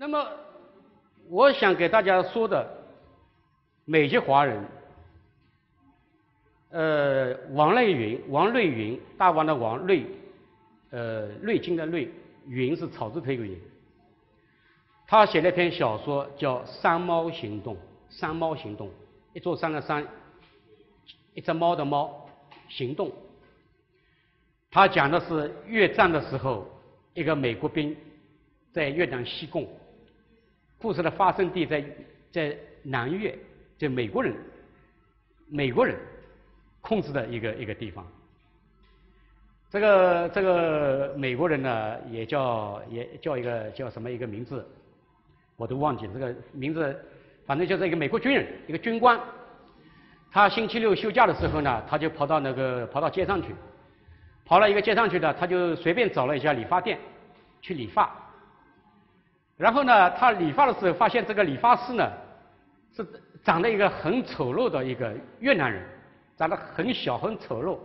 那么，我想给大家说的，美籍华人，呃，王瑞云，王瑞云，大王的王，瑞，呃，瑞金的瑞，云是草字头一个云。他写了一篇小说叫《山猫行动》，山猫行动，一座山的山，一只猫的猫，行动。他讲的是越战的时候，一个美国兵在越南西贡，故事的发生地在在南越，就美国人美国人控制的一个一个地方。这个这个美国人呢，也叫也叫一个叫什么一个名字，我都忘记这个名字，反正就是一个美国军人，一个军官。他星期六休假的时候呢，他就跑到那个跑到街上去。跑了一个街上去的，他就随便找了一家理发店去理发。然后呢，他理发的时候发现这个理发师呢是长得一个很丑陋的一个越南人，长得很小很丑陋，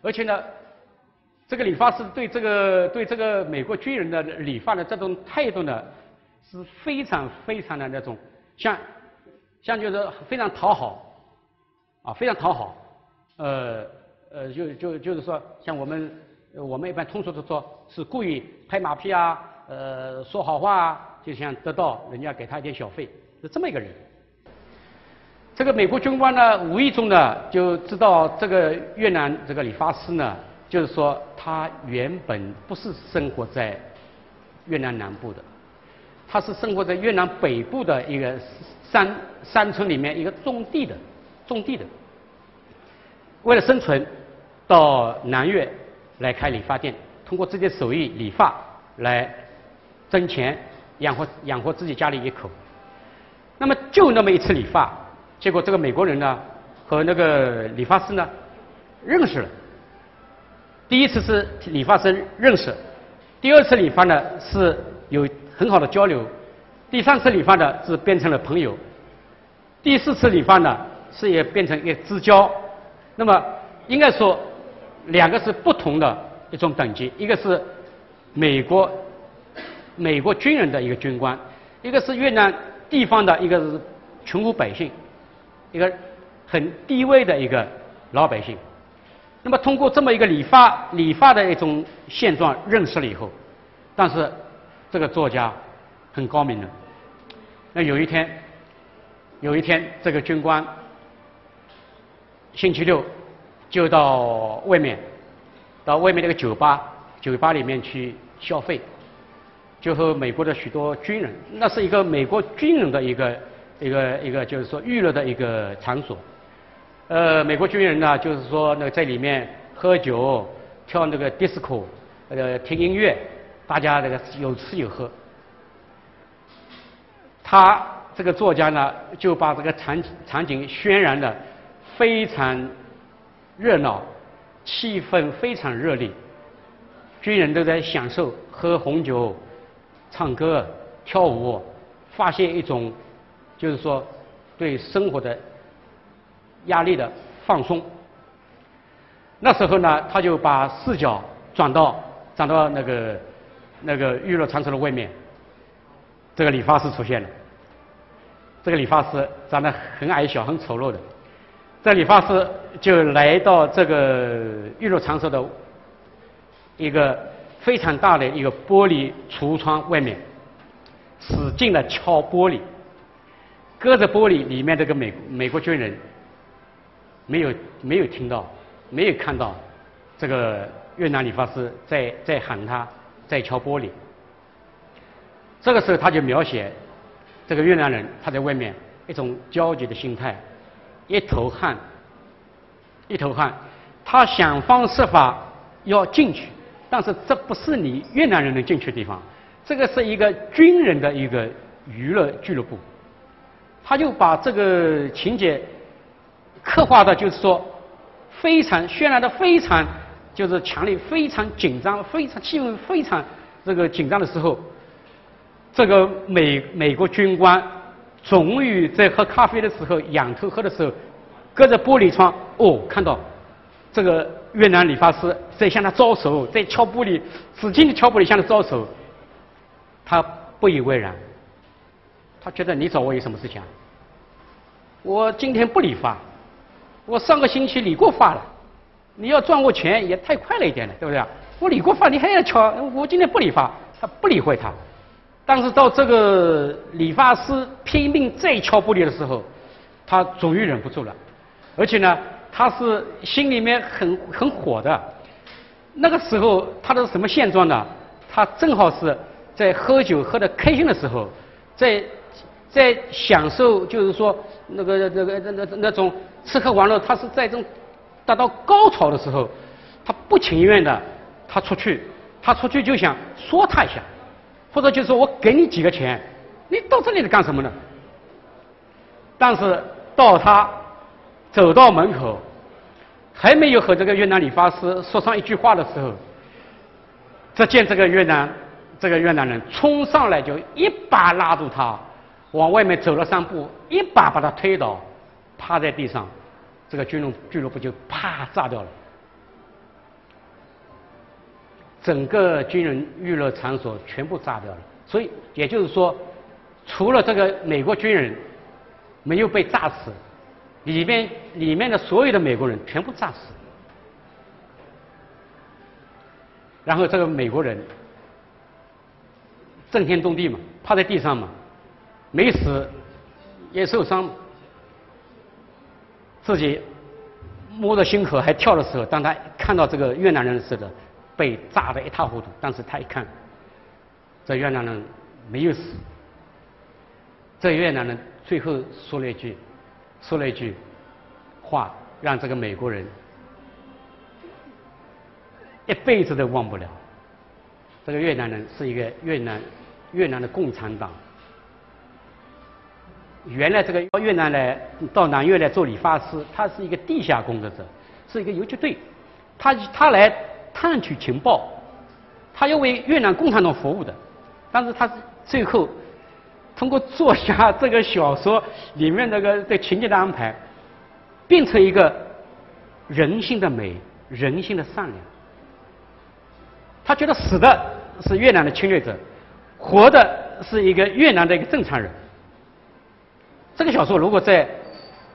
而且呢，这个理发师对这个对这个美国军人的理发的这种态度呢是非常非常的那种像像就是非常讨好啊，非常讨好，呃。呃，就就就是说，像我们我们一般通俗的说，是故意拍马屁啊，呃，说好话啊，就想得到人家给他一点小费，是这么一个人。这个美国军官呢，无意中呢就知道这个越南这个理发师呢，就是说他原本不是生活在越南南部的，他是生活在越南北部的一个山山村里面一个种地的，种地的。为了生存，到南越来开理发店，通过自己的手艺理发来挣钱，养活养活自己家里一口。那么就那么一次理发，结果这个美国人呢和那个理发师呢认识了。第一次是理发师认识，第二次理发呢是有很好的交流，第三次理发呢是变成了朋友，第四次理发呢是也变成一个知交。那么应该说，两个是不同的一种等级，一个是美国美国军人的一个军官，一个是越南地方的一个是穷苦百姓，一个很低微的一个老百姓。那么通过这么一个理发理发的一种现状认识了以后，但是这个作家很高明的。那有一天，有一天这个军官。星期六就到外面，到外面那个酒吧，酒吧里面去消费，就和美国的许多军人，那是一个美国军人的一个一个一个就是说娱乐的一个场所。呃，美国军人呢，就是说那个在里面喝酒、跳那个 disco，呃，听音乐，大家那个有吃有喝。他这个作家呢，就把这个场场景渲染的。非常热闹，气氛非常热烈，军人都在享受喝红酒、唱歌、跳舞，发泄一种就是说对生活的压力的放松。那时候呢，他就把视角转到转到那个那个娱乐场所的外面，这个理发师出现了。这个理发师长得很矮小、很丑陋的。这理发师就来到这个娱乐场所的一个非常大的一个玻璃橱窗外面，使劲的敲玻璃，隔着玻璃里面这个美美国军人没有没有听到，没有看到这个越南理发师在在喊他，在敲玻璃。这个时候他就描写这个越南人他在外面一种焦急的心态。一头汗，一头汗，他想方设法要进去，但是这不是你越南人能进去的地方，这个是一个军人的一个娱乐俱乐部，他就把这个情节刻画的，就是说非常渲染的非常就是强烈，非常紧张，非常气氛非常这个紧张的时候，这个美美国军官。终于在喝咖啡的时候，仰头喝的时候，隔着玻璃窗，哦，看到这个越南理发师在向他招手，在敲玻璃，使劲的敲玻璃向他招手。他不以为然，他觉得你找我有什么事情啊？我今天不理发，我上个星期理过发了。你要赚我钱也太快了一点了，对不对啊？我理过发，你还要敲？我今天不理发，他不理会他。但是到这个理发师拼命再敲玻璃的时候，他终于忍不住了。而且呢，他是心里面很很火的。那个时候他的什么现状呢？他正好是在喝酒喝得开心的时候，在在享受，就是说那个那个那那那种吃喝玩乐，他是在这种达到高潮的时候，他不情愿的，他出去，他出去就想说他一下，或者就说我给你几个钱，你到这里来干什么呢？但是到他走到门口，还没有和这个越南理发师说上一句话的时候。只见这个越南，这个越南人冲上来就一把拉住他，往外面走了三步，一把把他推倒，趴在地上，这个军龙俱乐部就啪炸掉了，整个军人娱乐场所全部炸掉了。所以也就是说，除了这个美国军人没有被炸死，里面里面的所有的美国人全部炸死。然后这个美国人震天动地嘛，趴在地上嘛，没死也受伤，自己摸着心口还跳的时候，当他看到这个越南人似的被炸得一塌糊涂，但是他一看，这越南人没有死，这越南人最后说了一句，说了一句话，让这个美国人。一辈子都忘不了。这个越南人是一个越南越南的共产党。原来这个到越南来到南越来做理发师，他是一个地下工作者，是一个游击队。他他来探取情报，他要为越南共产党服务的。但是他最后通过作家这个小说里面那个对情节的安排，变成一个人性的美，人性的善良。他觉得死的是越南的侵略者，活的是一个越南的一个正常人。这个小说如果在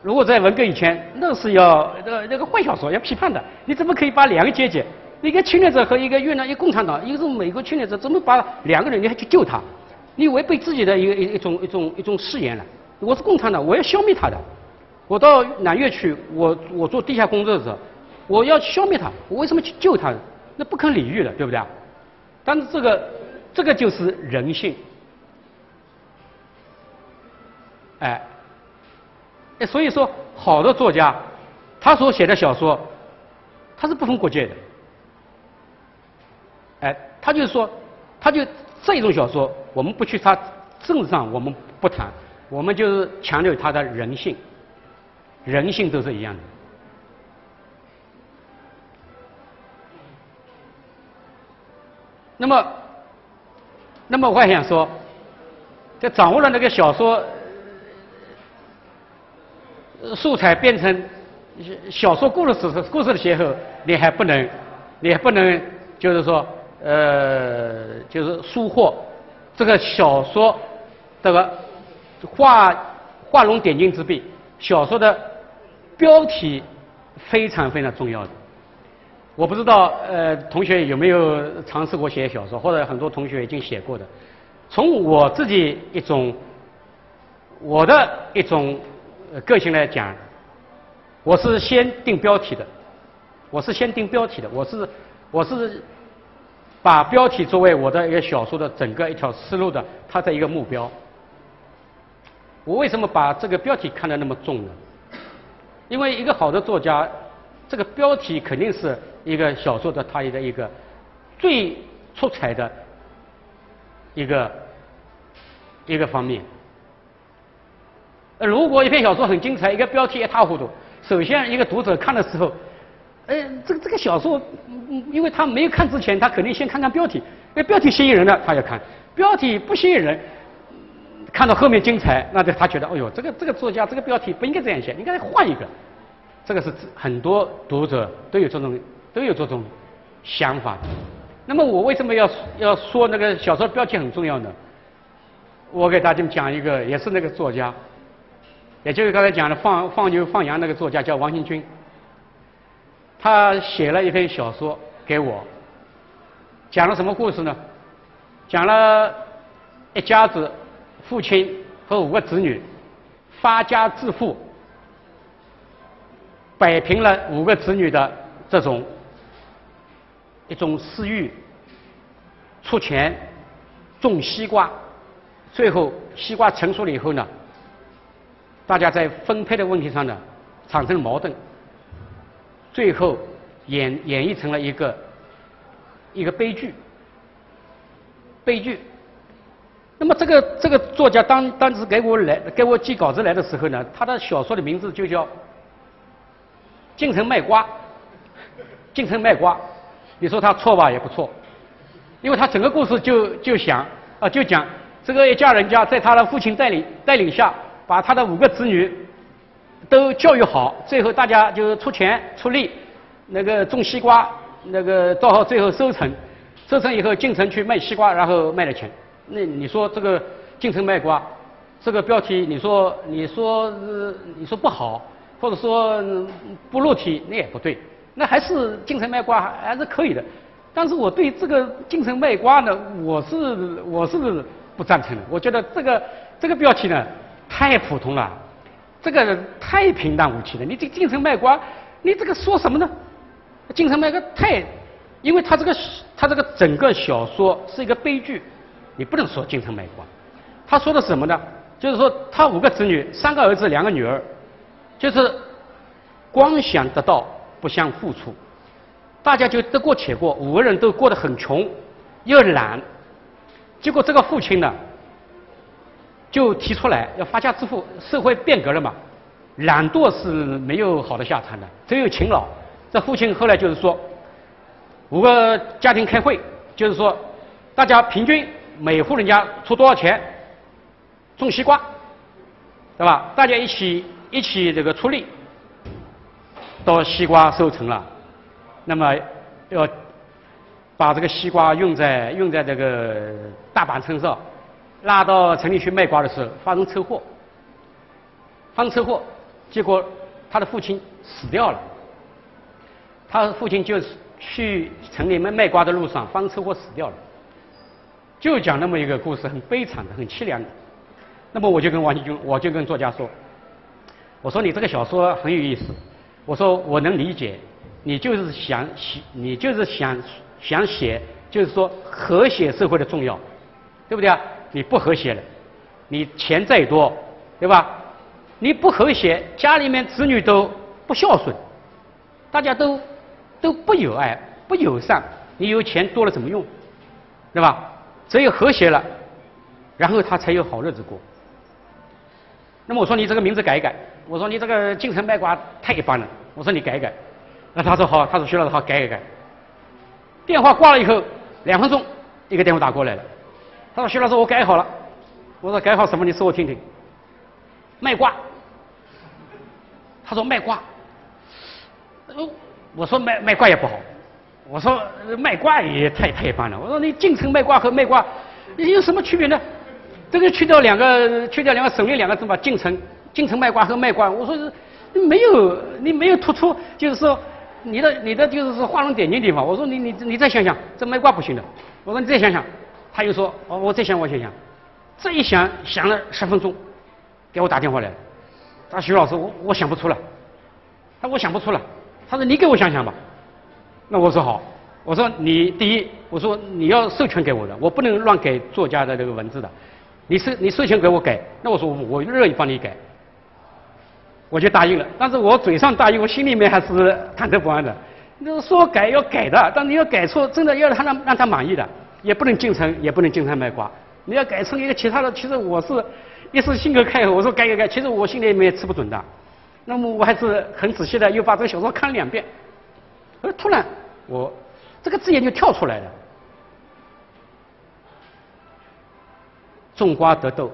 如果在文革以前，那是要那个那个坏小说要批判的。你怎么可以把两个阶级，一个侵略者和一个越南一个共产党，一个是美国侵略者，怎么把两个人你还去救他？你违背自己的一个一一种一种一种誓言了。我是共产党，我要消灭他的。我到南越去，我我做地下工作的时候，我要消灭他，我为什么去救他？那不可理喻的，对不对？但是这个，这个就是人性。哎，哎，所以说，好的作家，他所写的小说，他是不分国界的。哎，他就是说，他就这一种小说，我们不去他政治上，我们不谈，我们就是强调他的人性，人性都是一样的。那么，那么我还想说，在掌握了那个小说素材变成小说故事故事的时候，你还不能，你还不能就是说，呃，就是疏忽。这个小说这个画画龙点睛之笔，小说的标题非常非常重要的。我不知道，呃，同学有没有尝试过写小说，或者很多同学已经写过的。从我自己一种，我的一种个性来讲，我是先定标题的，我是先定标题的，我是我是把标题作为我的一个小说的整个一条思路的，它的一个目标。我为什么把这个标题看得那么重呢？因为一个好的作家，这个标题肯定是。一个小说的它的一个最出彩的一个一个方面。如果一篇小说很精彩，一个标题一塌糊涂，首先一个读者看的时候，哎，这个这个小说，嗯因为他没有看之前，他肯定先看看标题，哎，标题吸引人了，他要看；标题不吸引人，看到后面精彩，那就他觉得，哎呦，这个这个作家这个标题不应该这样写，应该换一个。这个是很多读者都有这种。都有这种想法。那么我为什么要要说那个小说标题很重要呢？我给大家讲一个，也是那个作家，也就是刚才讲的放放牛放羊那个作家叫王新军，他写了一篇小说给我，讲了什么故事呢？讲了一家子父亲和五个子女发家致富，摆平了五个子女的这种一种私欲，出钱种西瓜。最后，西瓜成熟了以后呢，大家在分配的问题上呢产生了矛盾，最后演演绎成了一个一个悲剧，悲剧。那么这个这个作家当当时给我来给我寄稿子来的时候呢，他的小说的名字就叫《进城卖瓜》，进城卖瓜。你说他错吧？也不错，因为他整个故事就就想啊就讲。这个一家人家在他的父亲带领带领下，把他的五个子女都教育好，最后大家就出钱出力，那个种西瓜，那个到最后收成，收成以后进城去卖西瓜，然后卖了钱。那你说这个进城卖瓜，这个标题你说你说你说不好，或者说不落体，那也不对。那还是进城卖瓜还是可以的。但是我对这个进城卖瓜呢，我是我是。不赞成的，我觉得这个这个标题呢太普通了，这个太平淡无奇了。你这进城卖瓜，你这个说什么呢？进城卖瓜太，因为他这个他这个整个小说是一个悲剧，你不能说进城卖瓜。他说的什么呢？就是说他五个子女，三个儿子两个女儿，就是光想得到不想付出，大家就得过且过，五个人都过得很穷，又懒。结果这个父亲呢，就提出来要发家致富，社会变革了嘛，懒惰是没有好的下场的，只有勤劳。这父亲后来就是说，五个家庭开会，就是说，大家平均每户人家出多少钱种西瓜，对吧？大家一起一起这个出力，到西瓜收成了，那么要。把这个西瓜用在用在这个大板车上，拉到城里去卖瓜的时候发生车祸，发生车祸，结果他的父亲死掉了。他父亲就是去城里面卖瓜的路上发生车祸死掉了，就讲那么一个故事，很悲惨的，很凄凉的。那么我就跟王继军，我就跟作家说，我说你这个小说很有意思，我说我能理解，你就是想写，你就是想。想写就是说和谐社会的重要，对不对啊？你不和谐了，你钱再多，对吧？你不和谐，家里面子女都不孝顺，大家都都不友爱、不友善，你有钱多了怎么用？对吧？只有和谐了，然后他才有好日子过。那么我说你这个名字改一改，我说你这个京城卖瓜太一般了，我说你改一改。那他说好，他说徐老师好，改一改。电话挂了以后，两分钟，一个电话打过来了。他说：“徐老师，我改好了。”我说：“改好什么？你说我听听。”卖瓜。他说：“卖瓜。”我说：“卖卖瓜也不好。”我说：“卖瓜也太太一般了。”我说：“你进城卖瓜和卖瓜有什么区别呢？这个去掉两个，去掉两个省略两个字嘛。进城，进城卖瓜和卖瓜。我说没有，你没有突出，就是说。”你的你的就是说画龙点睛的地方。我说你你你再想想，这卖瓜不行的。我说你再想想，他又说哦，我再想我想想，这一想想了十分钟，给我打电话来，他说徐老师，我我想不出了，他我想不出了，他说你给我想想吧。那我说好，我说你第一，我说你要授权给我的，我不能乱给作家的这个文字的，你授你授权给我改，那我说我我乐意帮你改。我就答应了，但是我嘴上答应，我心里面还是忐忑不安的。就是说改要改的，但你要改错，真的要让他让让他满意的，也不能进城，也不能进城卖瓜。你要改成一个其他的，其实我是一时性格开，我说改改改，其实我心里面也吃不准的。那么我还是很仔细的，又把这个小说看了两遍。而突然我这个字眼就跳出来了，种瓜得豆。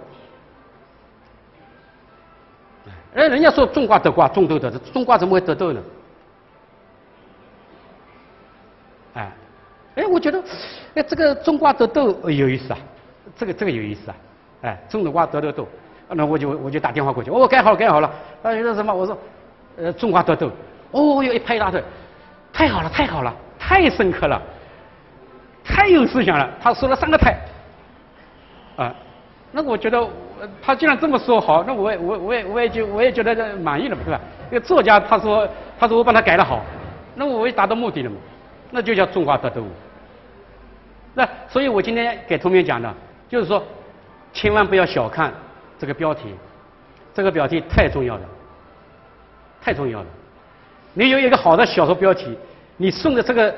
哎，人家说种瓜得瓜，种豆得豆，种瓜怎么会得豆呢？哎，我觉得，哎，这个种瓜得豆有意思啊，这个这个有意思啊。哎，种的瓜得得豆，那我就我就打电话过去，哦，盖好了，盖好了。他说什么？我说，呃，种瓜得豆。哦哟，一拍一大腿，太好了，太好了，太深刻了，太有思想了。他说了三个太，啊，那我觉得他既然这么说好，那我也我我也我也就我也觉得满意了嘛，对吧？这个作家他说他说我把他改的好，那我也达到目的了嘛，那就叫种瓜得豆。那所以我今天给同学讲的，就是说，千万不要小看这个标题，这个标题太重要了，太重要了。你有一个好的小说标题，你顺着这个，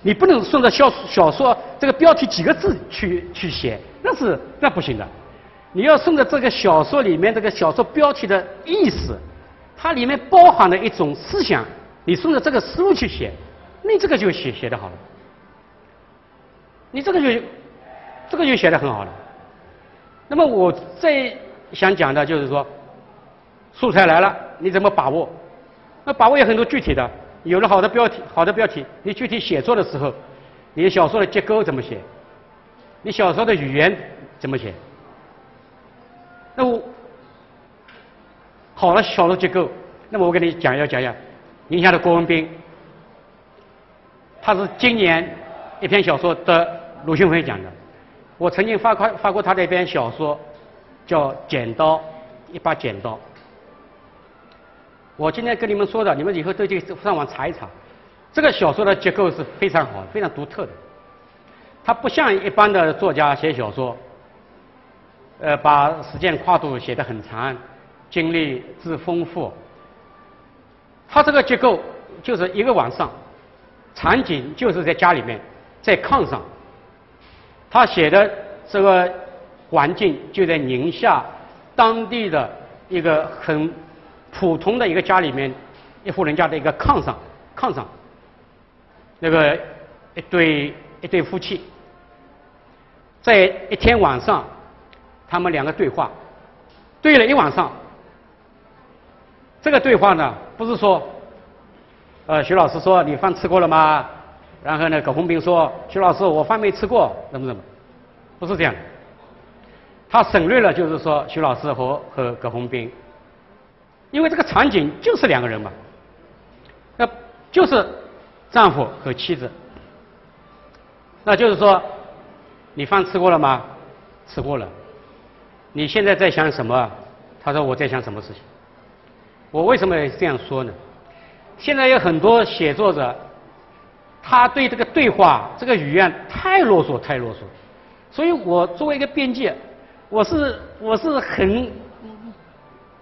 你不能顺着小小说这个标题几个字去去写，那是那不行的。你要顺着这个小说里面这个小说标题的意思，它里面包含的一种思想，你顺着这个思路去写，那这个就写写的好了。你这个就这个就写的很好了。那么我再想讲的就是说，素材来了，你怎么把握？那把握有很多具体的，有了好的标题，好的标题，你具体写作的时候，你小说的结构怎么写？你小说的语言怎么写？那我好了小说结构，那么我给你讲要讲一下，宁夏的郭文斌，他是今年一篇小说得鲁迅会奖的。我曾经发过发过他的一篇小说，叫《剪刀》，一把剪刀。我今天跟你们说的，你们以后都去上网查一查。这个小说的结构是非常好、非常独特的。它不像一般的作家写小说，呃，把时间跨度写得很长，经历之丰富。它这个结构就是一个晚上，场景就是在家里面，在炕上。他写的这个环境就在宁夏当地的一个很。普通的一个家里面，一户人家的一个炕上，炕上，那个一对一对夫妻，在一天晚上，他们两个对话，对了一晚上。这个对话呢，不是说，呃，徐老师说你饭吃过了吗？然后呢，葛洪斌说，徐老师我饭没吃过，怎么怎么，不是这样。他省略了，就是说徐老师和和葛洪斌。因为这个场景就是两个人嘛，那就是丈夫和妻子。那就是说，你饭吃过了吗？吃过了。你现在在想什么？他说我在想什么事情。我为什么这样说呢？现在有很多写作者，他对这个对话、这个语言太啰嗦，太啰嗦。所以我作为一个编辑，我是我是很。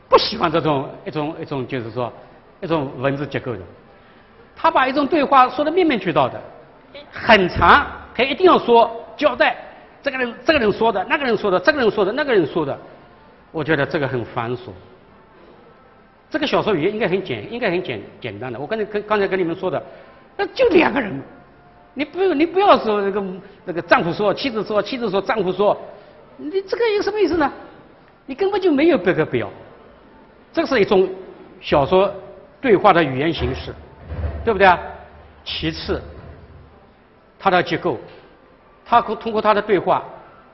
不喜欢这种一种一种，就是说一种文字结构的。他把一种对话说的面面俱到的，很长，还一定要说交代这个人这个人说的，那个人说的，这个人说的，那个人说的。我觉得这个很繁琐。这个小说语言应该很简，应该很简简单的。我刚才跟刚才跟你们说的，那就两个人，你不用你不要说那个那个丈夫说妻子说妻子说丈夫说，你这个有什么意思呢？你根本就没有这个必要。这是一种小说对话的语言形式，对不对啊？其次，它的结构，他通过他的对话，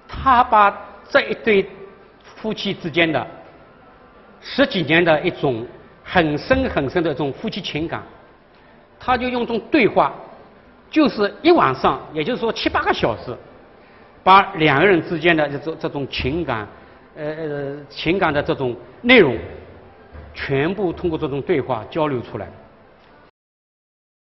他把这一对夫妻之间的十几年的一种很深很深的这种夫妻情感，他就用这种对话，就是一晚上，也就是说七八个小时，把两个人之间的这种这种情感，呃呃情感的这种内容。全部通过这种对话交流出来。